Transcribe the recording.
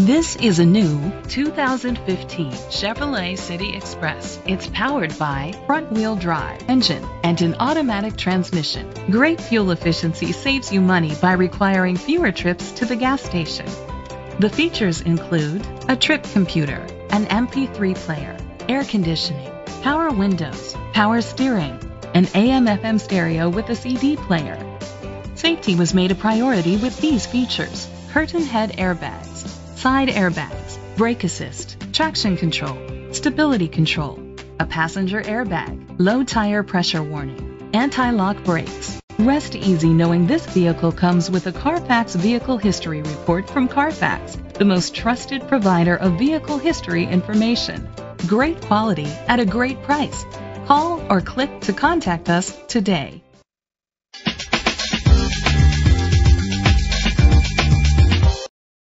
This is a new 2015 Chevrolet City Express. It's powered by front-wheel drive engine and an automatic transmission. Great fuel efficiency saves you money by requiring fewer trips to the gas station. The features include a trip computer, an MP3 player, air conditioning, power windows, power steering, an AM/FM stereo with a CD player. Safety was made a priority with these features: curtain head airbags, side airbags, brake assist, traction control, stability control, a passenger airbag, low tire pressure warning, anti-lock brakes. Rest easy knowing this vehicle comes with a Carfax Vehicle History Report from Carfax, the most trusted provider of vehicle history information. Great quality at a great price. Call or click to contact us today.